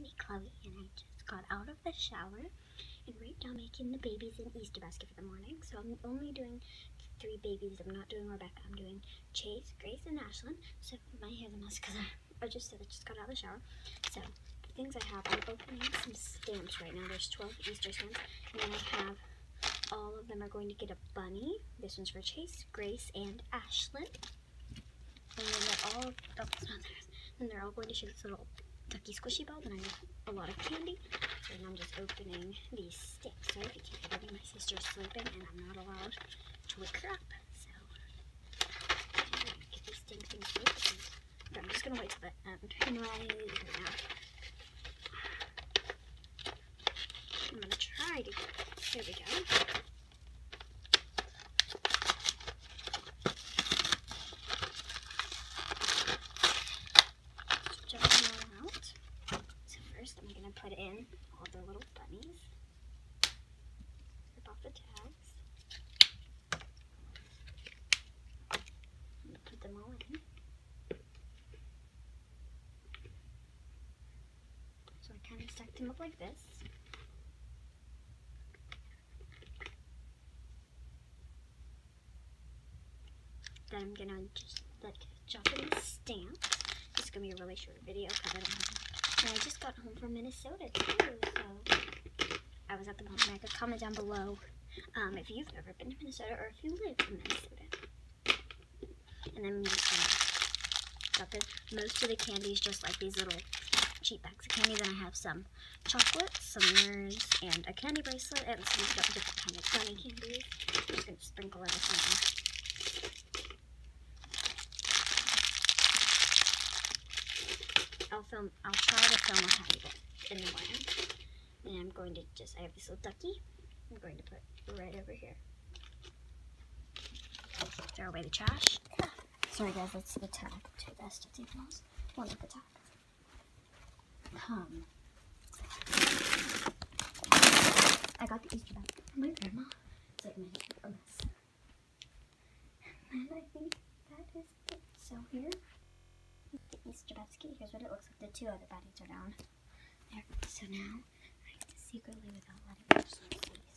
me, Chloe, and I just got out of the shower and right now making the babies an Easter basket for the morning. So I'm only doing three babies. I'm not doing Rebecca. I'm doing Chase, Grace, and Ashlyn. So my hair's a mess because I, I just said I just got out of the shower. So the things I have, I'm opening some stamps right now. There's 12 Easter stamps, and then I have all of them are going to get a bunny. This one's for Chase, Grace, and Ashlyn. And then they're all, oh, it's not theirs. And they're all going to share this little ducky squishy ball. Then I have a lot of candy. And I'm just opening these sticks. Sorry if you hear me. My sister's sleeping and I'm not allowed to wake her up. So, get these sting things open. I'm just going to wait till the end. I'm going to try to get There we go. Put in all the little bunnies. Rip off the tags. Put them all in. So I kind of stacked them up like this. Then I'm gonna just like drop in the stamp. This is gonna be a really short video because I don't have and I just got home from Minnesota too, so I was at the Mont Mega. Comment down below um, if you've ever been to Minnesota or if you live in Minnesota. And then I'm just gonna drop in most of the candies just like these little cheap bags of candy. Then I have some chocolates, some nerds, and a candy bracelet, and some different kind of funny candies. I'm just gonna sprinkle everything film, I'll try to film a bit in the morning. And I'm going to just, I have this little ducky. I'm going to put right over here. Throw away the trash. Sorry guys, that's the tag to the Tootsie Rolls. One of the tags. Um, I got the Easter from my grandma. It's like my a mess. And then I think that is it. So here Easter basket. Here's what it looks like. The two other baddies are down there. So now I have to secretly, without letting the person see,